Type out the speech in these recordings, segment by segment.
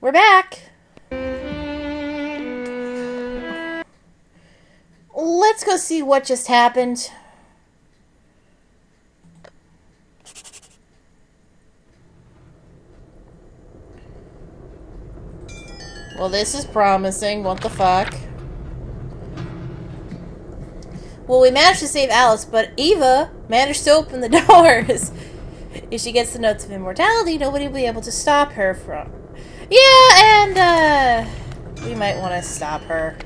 We're back. Let's go see what just happened. Well, this is promising. What the fuck? Well, we managed to save Alice, but Eva managed to open the doors. if she gets the notes of immortality, nobody will be able to stop her from. Yeah, and, uh. We might want to stop her.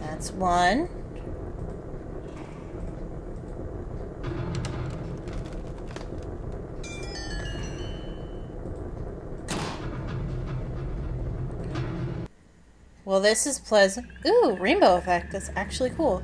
That's one. Well, this is pleasant. Ooh, rainbow effect. That's actually cool.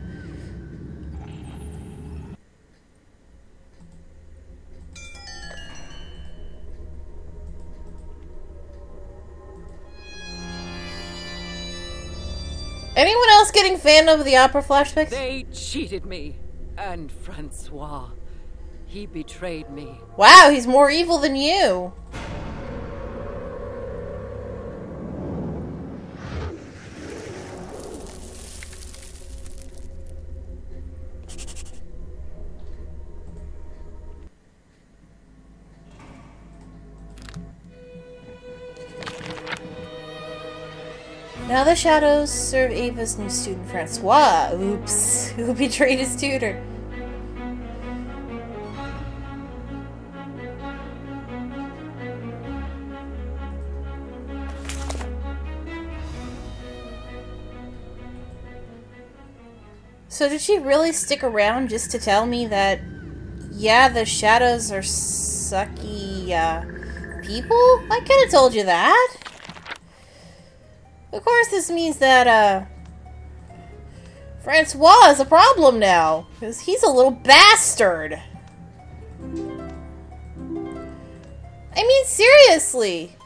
Anyone else getting Phantom of the Opera flashbacks? They cheated me. And Francois. He betrayed me. Wow, he's more evil than you. Shadows serve Ava's new student Francois. Oops, who betrayed his tutor. So did she really stick around just to tell me that, yeah, the shadows are sucky uh, people? I could have told you that. Of course, this means that, uh, Francois is a problem now, because he's a little bastard. I mean, seriously.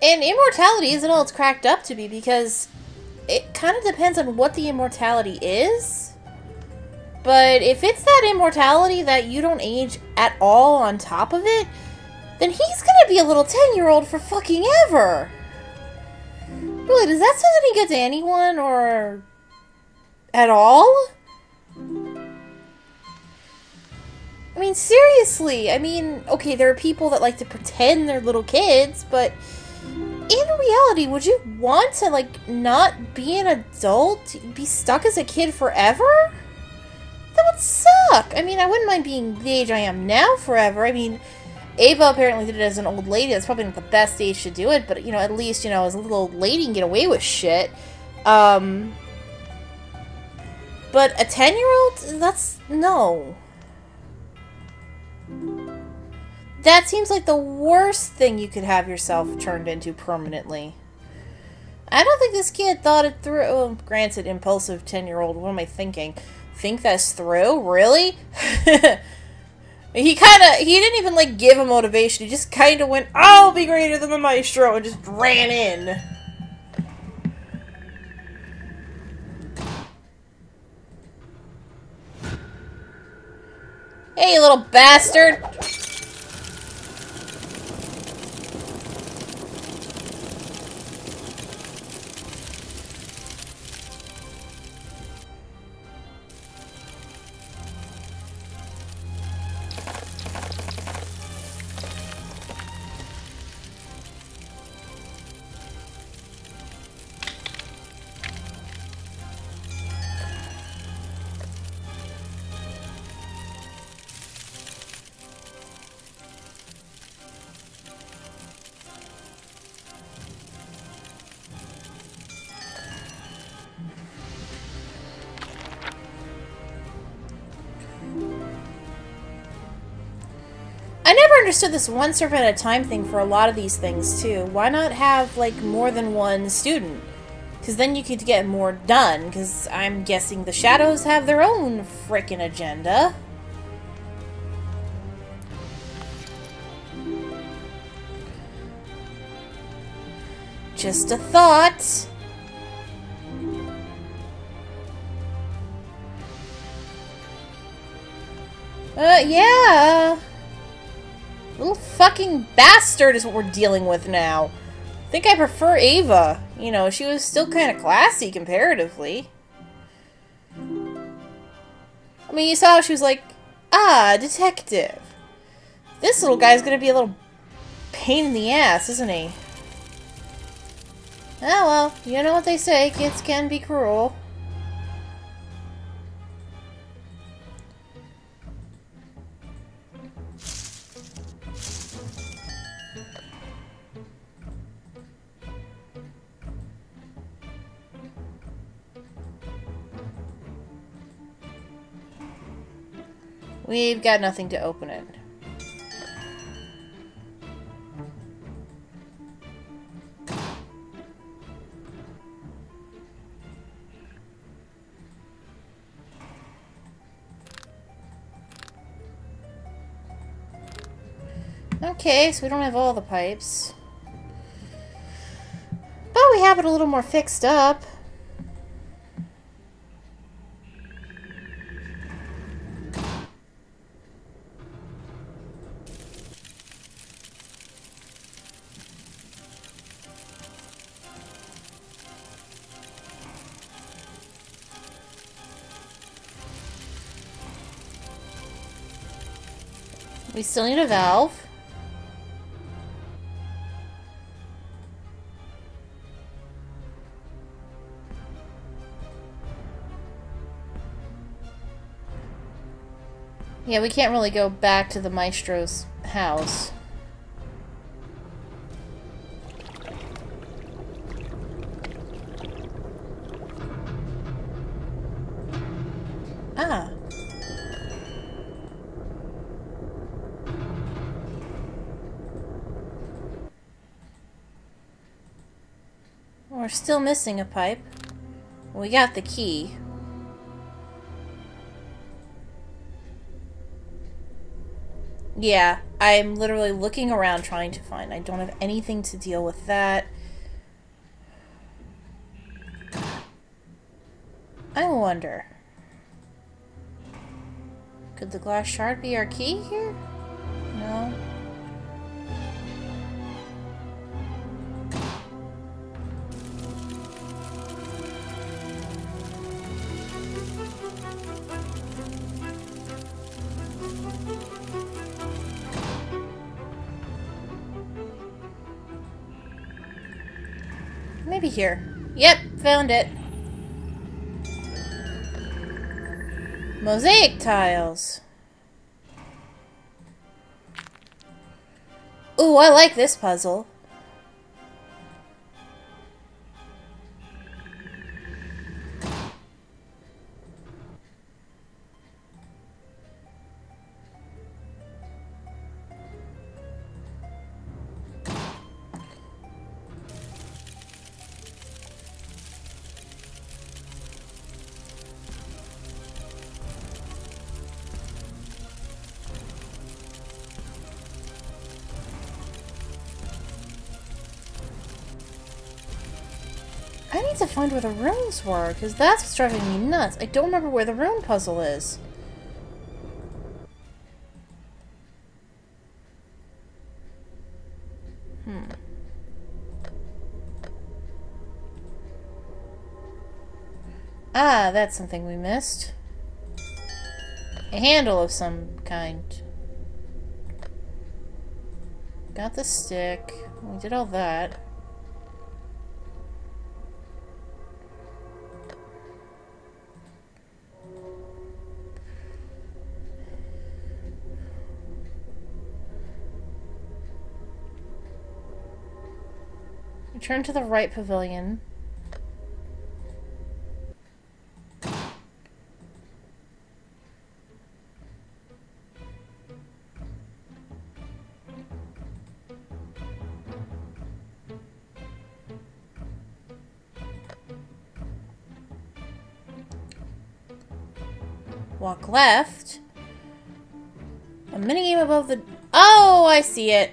And immortality isn't all it's cracked up to be because it kind of depends on what the immortality is. But if it's that immortality that you don't age at all on top of it, then he's gonna be a little 10 year old for fucking ever. Really, does that sound any good to anyone or at all? I mean, seriously. I mean, okay, there are people that like to pretend they're little kids, but in reality, would you want to, like, not be an adult? Be stuck as a kid forever? Suck. I mean, I wouldn't mind being the age I am now forever. I mean, Ava apparently did it as an old lady. That's probably not the best age to do it, but, you know, at least, you know, as a little old lady and get away with shit. Um. But a 10 year old? That's. No. That seems like the worst thing you could have yourself turned into permanently. I don't think this kid thought it through. Well, granted, impulsive 10 year old, what am I thinking? Think this through? Really? he kind of. He didn't even, like, give a motivation. He just kind of went, I'll be greater than the maestro, and just ran in. Hey, little bastard! understood this one servant at a time thing for a lot of these things too. Why not have like more than one student? Because then you could get more done. Because I'm guessing the shadows have their own freaking agenda. Just a thought. Fucking bastard is what we're dealing with now. I think I prefer Ava. You know, she was still kind of classy comparatively. I mean, you saw how she was like, ah, detective. This little guy's gonna be a little pain in the ass, isn't he? Oh well, you know what they say, kids can be cruel. We've got nothing to open it. Okay, so we don't have all the pipes. But we have it a little more fixed up. We still need a valve. Yeah, we can't really go back to the maestro's house. Still missing a pipe. We got the key. Yeah, I'm literally looking around trying to find. I don't have anything to deal with that. I wonder. Could the glass shard be our key here? No. Maybe here. Yep, found it. Mosaic tiles. Ooh, I like this puzzle. Find where the runes were, because that's what's driving me nuts. I don't remember where the rune puzzle is. Hmm. Ah, that's something we missed. A handle of some kind. Got the stick. We did all that. Return to the right pavilion. Walk left. A minigame above the... Oh, I see it.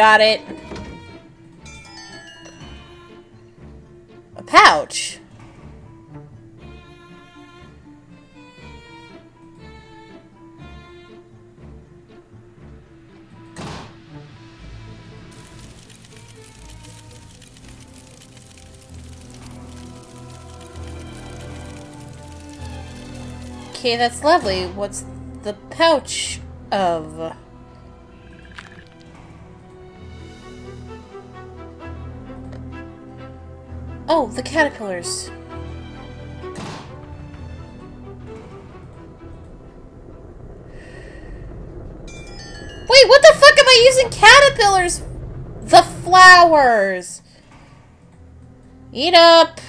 Got it. A pouch. Okay, that's lovely. What's the pouch of? The caterpillars. Wait, what the fuck am I using caterpillars? The flowers. Eat up.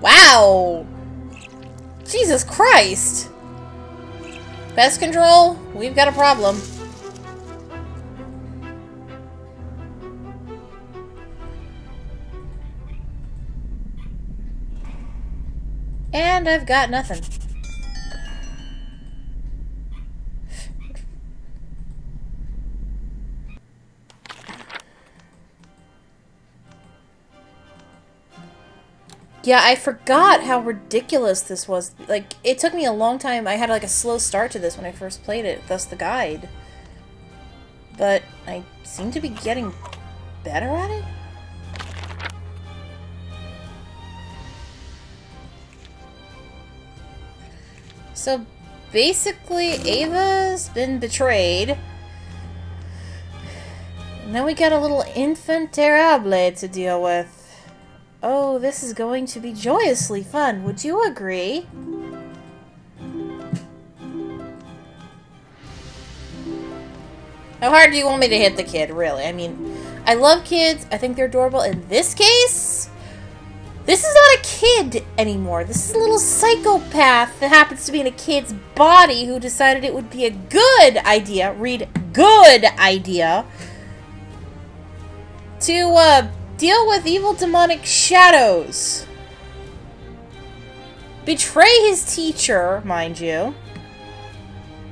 Wow. Jesus Christ. Pest control, we've got a problem. And I've got nothing. Yeah, I forgot how ridiculous this was. Like, it took me a long time. I had like a slow start to this when I first played it, thus the guide. But I seem to be getting better at it. So basically, Ava's been betrayed. And Now we got a little infant terrible to deal with. Oh, this is going to be joyously fun. Would you agree? How hard do you want me to hit the kid, really? I mean, I love kids. I think they're adorable. In this case, this is not a kid anymore. This is a little psychopath that happens to be in a kid's body who decided it would be a good idea, read good idea, to uh, deal with evil demonic shadows. Betray his teacher, mind you.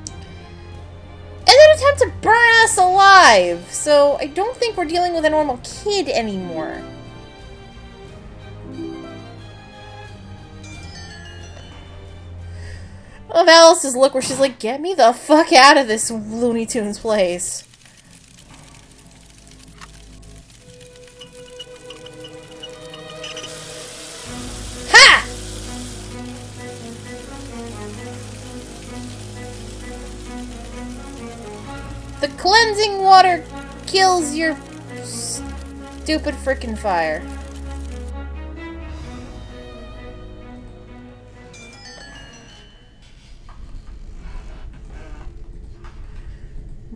And then attempt to burn us alive. So I don't think we're dealing with a normal kid anymore. Of Alice's look where she's like, get me the fuck out of this Looney Tunes place. Ha! The cleansing water kills your stupid freaking fire.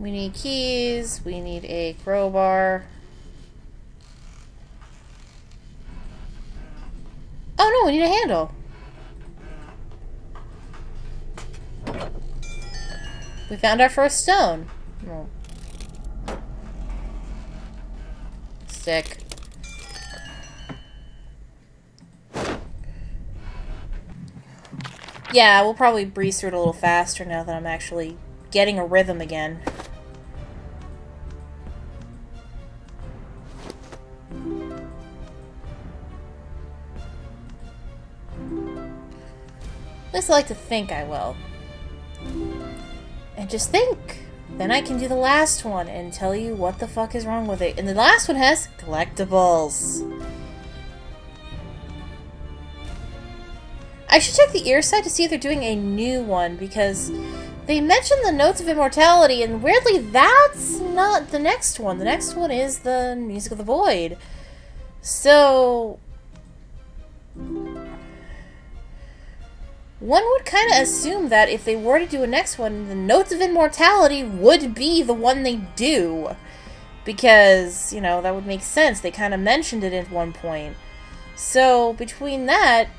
We need keys, we need a crowbar. Oh no, we need a handle. We found our first stone. Oh. Stick. Yeah, we'll probably breeze through it a little faster now that I'm actually getting a rhythm again. Least I like to think I will. And just think. Then I can do the last one and tell you what the fuck is wrong with it. And the last one has collectibles. I should check the ear side to see if they're doing a new one because they mentioned the Notes of Immortality and weirdly that's not the next one. The next one is the Music of the Void. So one would kind of assume that if they were to do a next one, the Notes of Immortality would be the one they do. Because, you know, that would make sense. They kind of mentioned it at one point. So, between that.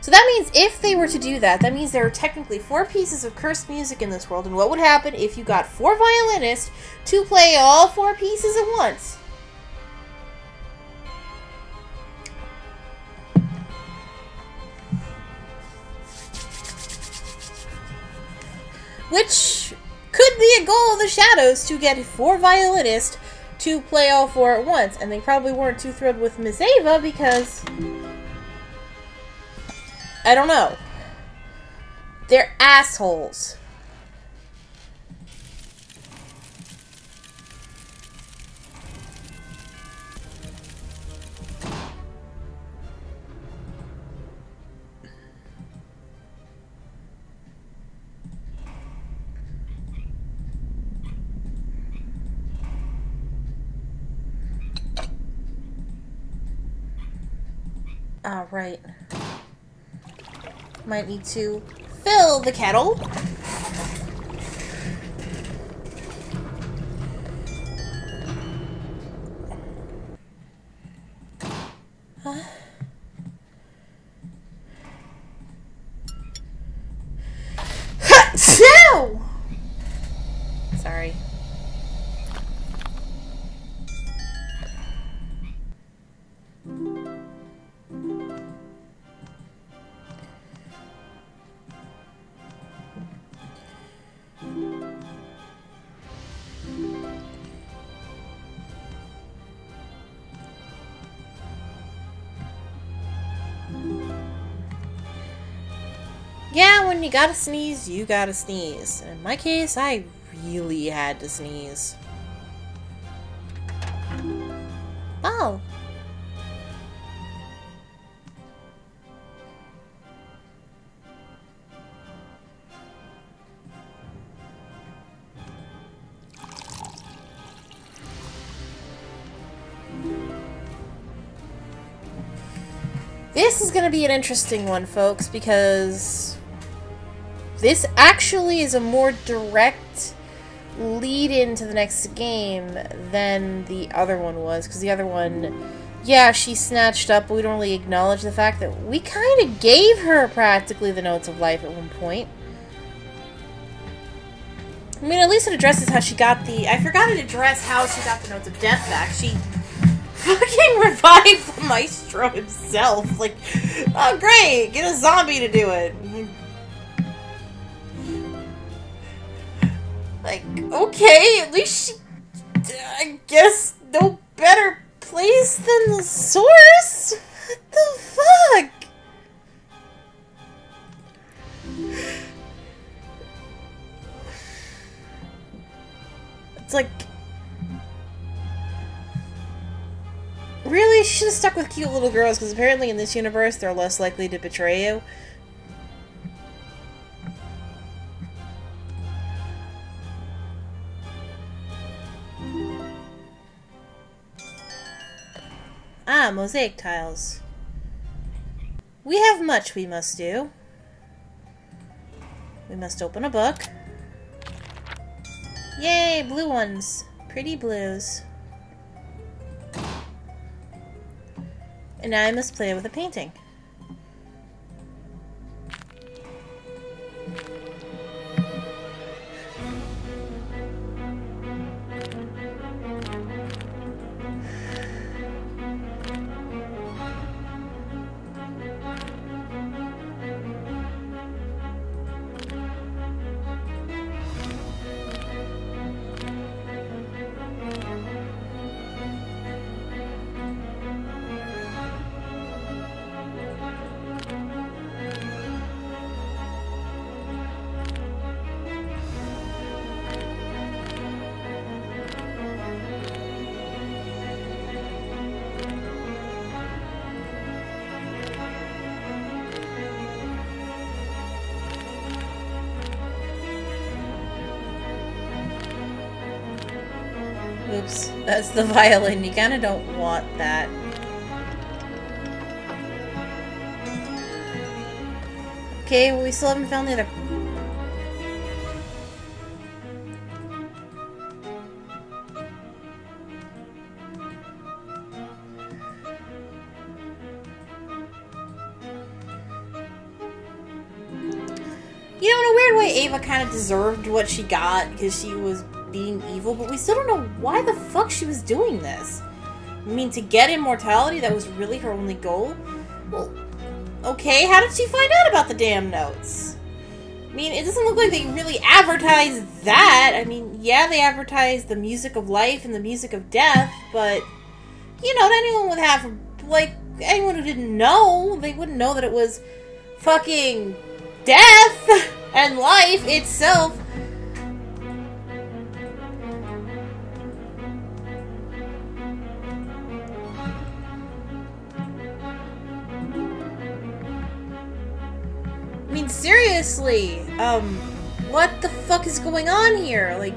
So that means if they were to do that, that means there are technically four pieces of cursed music in this world. And what would happen if you got four violinists to play all four pieces at once? Which could be a goal of the Shadows to get four violinists to play all four at once. And they probably weren't too thrilled with Miss Ava because. I don't know. They're assholes. Ah, right. Might need to fill the kettle. When you gotta sneeze, you gotta sneeze. And in my case, I really had to sneeze. Oh. This is going to be an interesting one, folks, because this actually is a more direct lead into the next game than the other one was. Because the other one, yeah, she snatched up, but we don't really acknowledge the fact that we kind of gave her practically the notes of life at one point. I mean, at least it addresses how she got the. I forgot to address how she got the notes of death back. She fucking revived the maestro himself. Like, oh great, get a zombie to do it. Okay, at least she, I guess, no better place than the source? What the fuck? It's like, really, should have stuck with cute little girls because apparently in this universe they're less likely to betray you. Ah, mosaic tiles. We have much we must do. We must open a book. Yay, blue ones. Pretty blues. And I must play with a painting. That's the violin. You kind of don't want that. Okay, well, we still haven't found the other... You know, in a weird way, Ava kind of deserved what she got because she was being evil, but we still don't know why the fuck she was doing this. I mean, to get immortality, that was really her only goal? Well, okay, how did she find out about the damn notes? I mean, it doesn't look like they really advertise that. I mean, yeah, they advertise the music of life and the music of death, but you know, anyone would have like anyone who didn't know, they wouldn't know that it was fucking death and life itself. Mean, seriously, um, what the fuck is going on here? Like,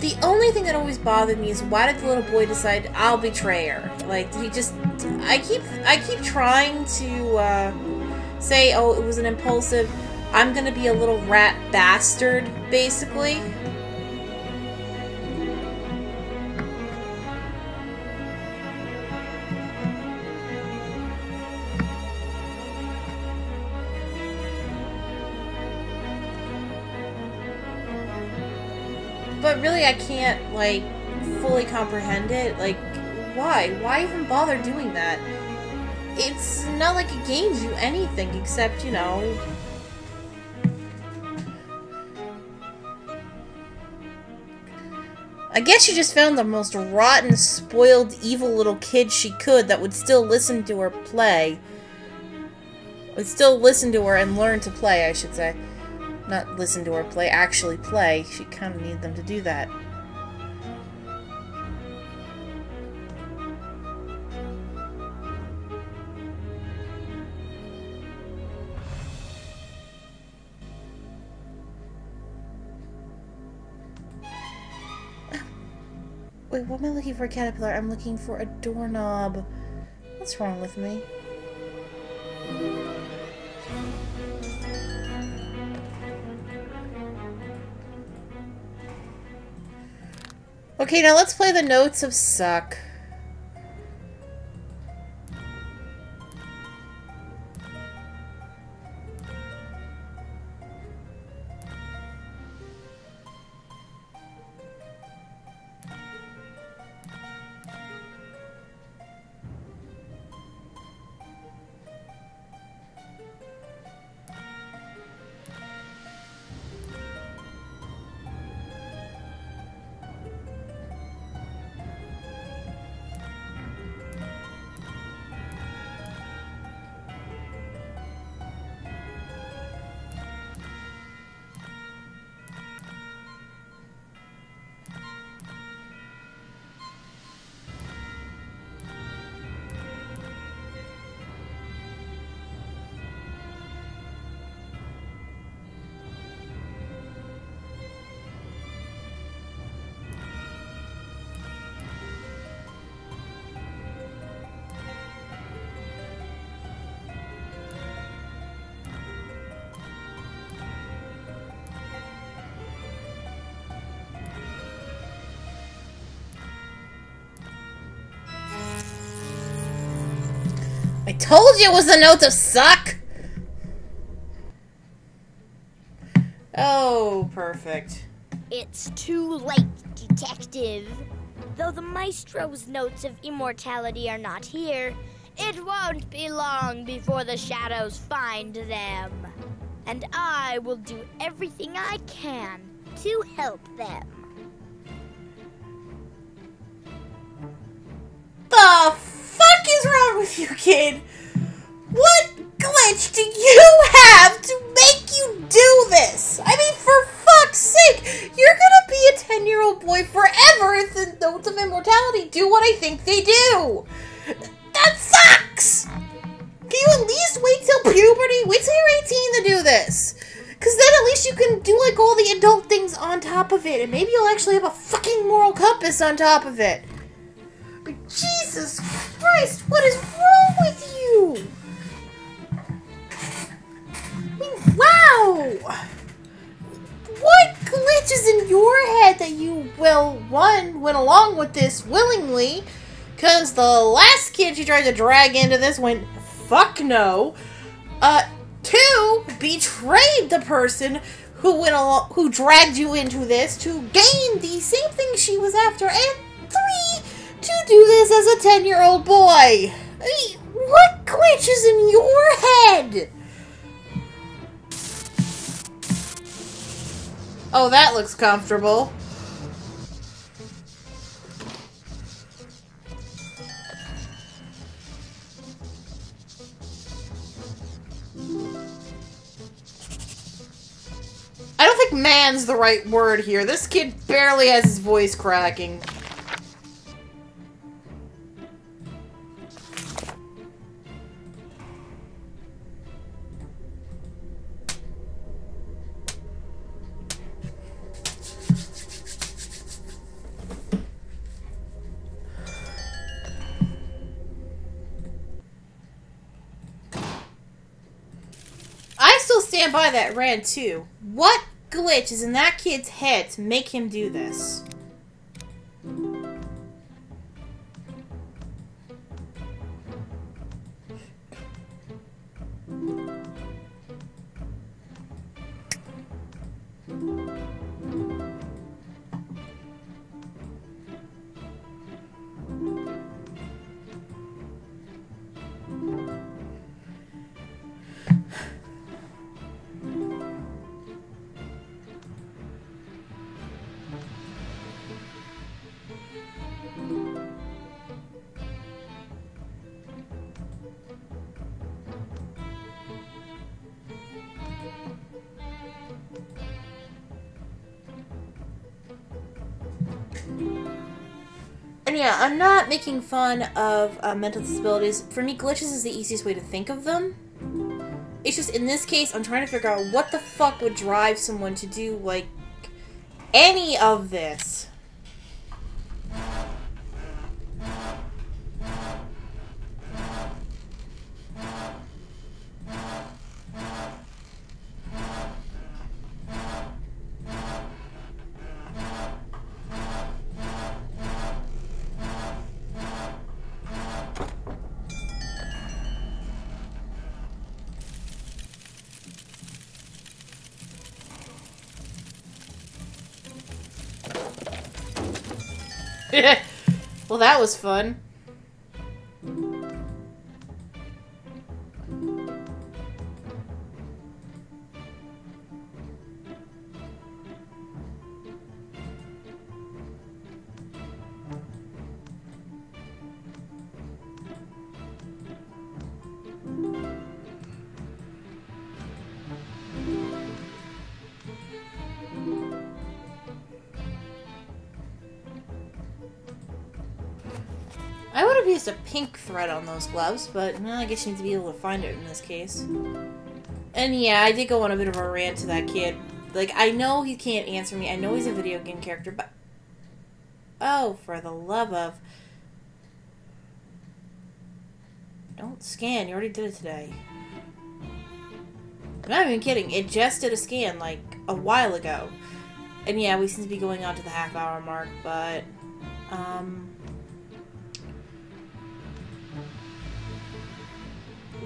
the only thing that always bothered me is why did the little boy decide I'll betray her? Like, he just? I keep, I keep trying to uh, say, oh, it was an impulsive. I'm gonna be a little rat bastard, basically. But really I can't like fully comprehend it. Like, why? Why even bother doing that? It's not like it gains you anything except, you know. I guess she just found the most rotten, spoiled, evil little kid she could that would still listen to her play. Would still listen to her and learn to play, I should say. Not listen to her play, actually play. She kind of needed them to do that. Wait, what am I looking for a caterpillar? I'm looking for a doorknob. What's wrong with me? Okay, now let's play the notes of suck. I told you it was the notes of suck! Oh, perfect. It's too late, detective. Though the maestro's notes of immortality are not here, it won't be long before the shadows find them. And I will do everything I can to help them. The fuck is wrong with you, kid? What glitch do you have to make you do this? I mean, for fuck's sake, you're gonna be a 10 year old boy forever if the Notes of Immortality do what I think they do. That sucks! Can you at least wait till puberty? Wait till you're 18 to do this. Because then at least you can do like all the adult things on top of it, and maybe you'll actually have a fucking moral compass on top of it. Jesus Christ, what is wrong with you? Wow! What glitch is in your head that you, well, one, went along with this willingly, because the last kid you tried to drag into this went, fuck no. Uh, two, betrayed the person who went along, who dragged you into this to gain the same thing she was after, and to do this as a 10 year old boy? What glitch is in your head? Oh, that looks comfortable. I don't think man's the right word here. This kid barely has his voice cracking. Stand by that rant too. What glitch is in that kid's head to make him do this? I'm not making fun of uh, mental disabilities. For me, glitches is the easiest way to think of them. It's just in this case, I'm trying to figure out what the fuck would drive someone to do, like, any of this. Well, that was fun. Have used a pink thread on those gloves, but well, I guess you need to be able to find it in this case. And yeah, I did go on a bit of a rant to that kid. Like, I know he can't answer me. I know he's a video game character, but... Oh, for the love of... Don't scan. You already did it today. I'm not even kidding. It just did a scan, like, a while ago. And yeah, we seem to be going on to the half hour mark, but... Um...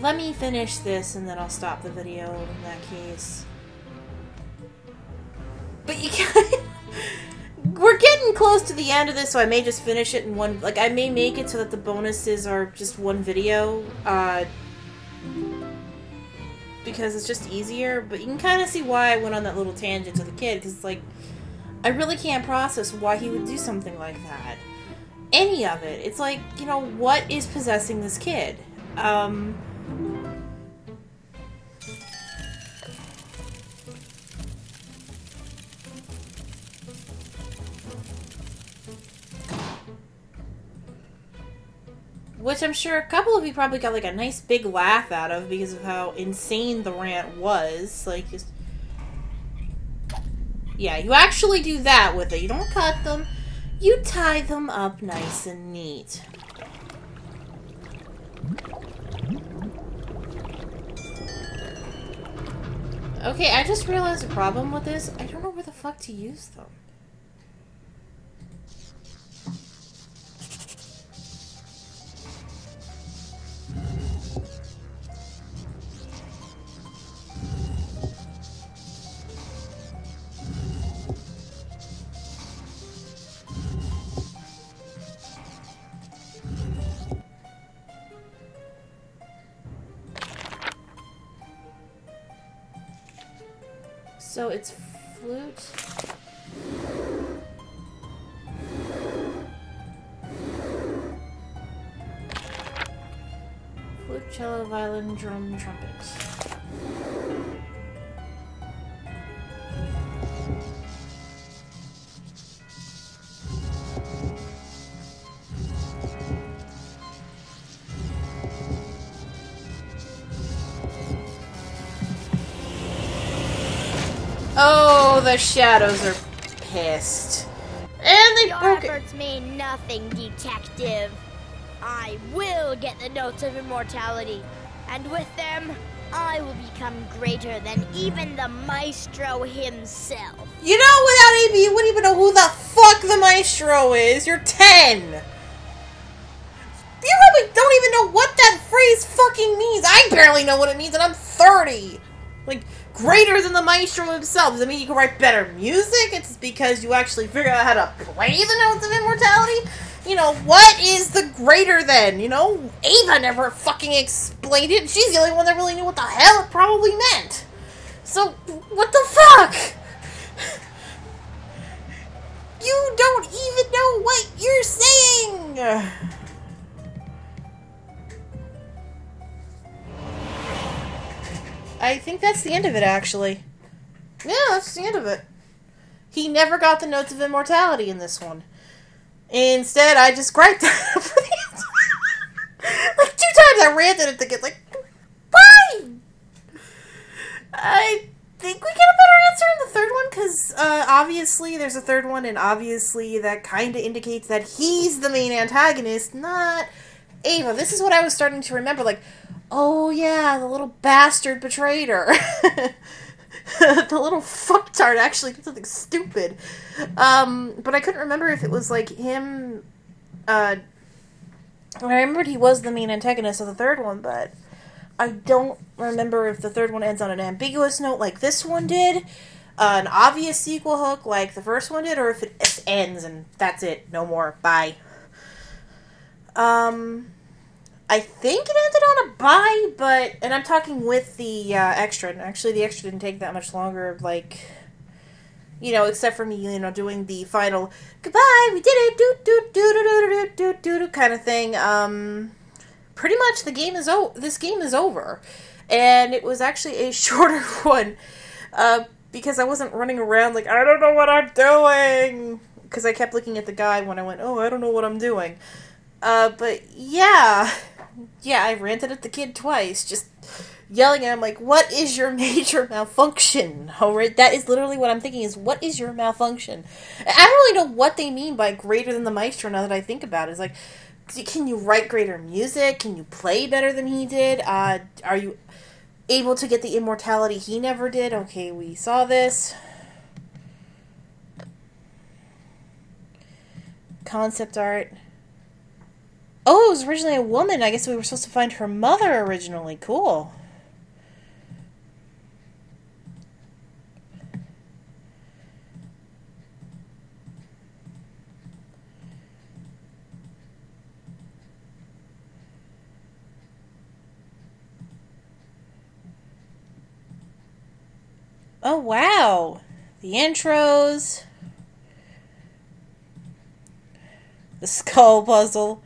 Let me finish this and then I'll stop the video in that case. But you can't... We're getting close to the end of this, so I may just finish it in one... Like, I may make it so that the bonuses are just one video. Uh, because it's just easier. But you can kind of see why I went on that little tangent to the kid. Because, it's like, I really can't process why he would do something like that. Any of it. It's like, you know, what is possessing this kid? Um... Which I'm sure a couple of you probably got like a nice big laugh out of because of how insane the rant was. Like, just. Yeah, you actually do that with it. You don't cut them, you tie them up nice and neat. Okay, I just realized a problem with this. I don't know where the fuck to use them. It's flute. Flute, cello, violin, drum, trumpet. The shadows are pissed. And they Your broke it. mean nothing, detective. I will get the notes of immortality, and with them, I will become greater than even the maestro himself. You know, without Amy, you wouldn't even know who the fuck the maestro is. You're 10. You probably don't even know what that phrase fucking means. I barely know what it means, and I'm 30. Greater than the maestro himself. Does it mean you can write better music? It's because you actually figure out how to play the notes of immortality? You know, what is the greater than? You know, Ava never fucking explained it. She's the only one that really knew what the hell it probably meant. So, what the fuck? You don't even know what you're saying! I think that's the end of it, actually. Yeah, that's the end of it. He never got the notes of immortality in this one. Instead, I just griped at him for the Like, two times I ranted at the kid, like, why? I think we get a better answer in the third one because uh, obviously there's a third one, and obviously that kind of indicates that he's the main antagonist, not Ava. This is what I was starting to remember. Like, oh yeah, the little bastard betrayed her. the little fucktard actually did something stupid. Um, but I couldn't remember if it was like him. Uh, I remembered he was the main antagonist of the third one, but I don't remember if the third one ends on an ambiguous note like this one did, uh, an obvious sequel hook like the first one did, or if it ends and that's it, no more, bye. Um, I think it ended on a bye, but and I'm talking with the uh, extra. And actually, the extra didn't take that much longer. Like, you know, except for me, you know, doing the final goodbye, we did it, do do do do do do do do kind of thing. Um, pretty much the game is o- this game is over, and it was actually a shorter one, uh, because I wasn't running around like I don't know what I'm doing, because I kept looking at the guy when I went, oh, I don't know what I'm doing. Uh, but yeah, yeah, I ranted at the kid twice, just yelling at him like, "What is your major malfunction?" Oh, right, that is literally what I'm thinking. Is what is your malfunction? I don't really know what they mean by greater than the maestro. Now that I think about it, it's like, can you write greater music? Can you play better than he did? Uh, are you able to get the immortality he never did? Okay, we saw this. Concept art. Oh, it was originally a woman. I guess we were supposed to find her mother originally. Cool. Oh, wow. The intros. The skull puzzle.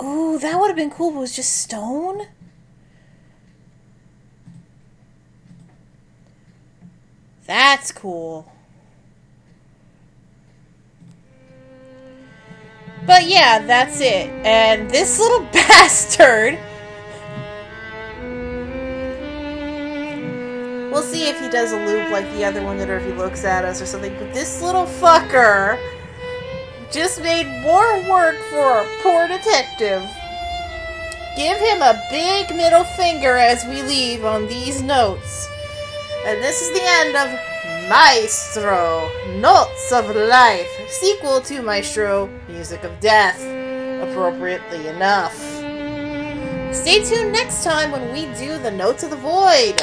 Ooh, that would have been cool if it was just stone. That's cool. But yeah, that's it. And this little bastard. We'll see if he does a loop like the other one did or if he looks at us or something. But this little fucker just made more work for our poor detective. Give him a big middle finger as we leave on these notes. And this is the end of Maestro, Notes of Life, sequel to Maestro, Music of Death, appropriately enough. Stay tuned next time when we do the Notes of the Void.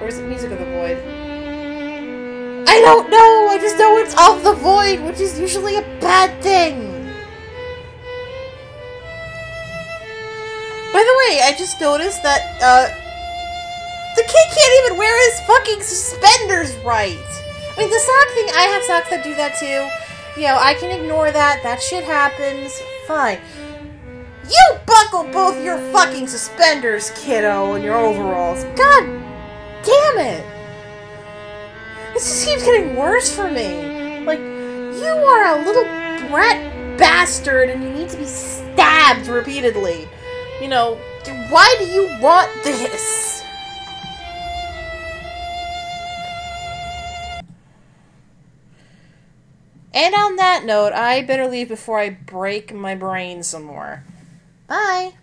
Or is it Music of the Void? I don't know! I just know it's of the void, which is usually a bad thing! By the way, I just noticed that, uh, the kid can't even wear his fucking suspenders right! I mean, the sock thing, I have socks that do that too. You know, I can ignore that. That shit happens. Fine. You buckle both your fucking suspenders, kiddo, and your overalls. God damn it! This just keeps getting worse for me. Like, you are a little brat bastard and you need to be stabbed repeatedly. You know, why do you want this? And on that note, I better leave before I break my brain some more. Bye.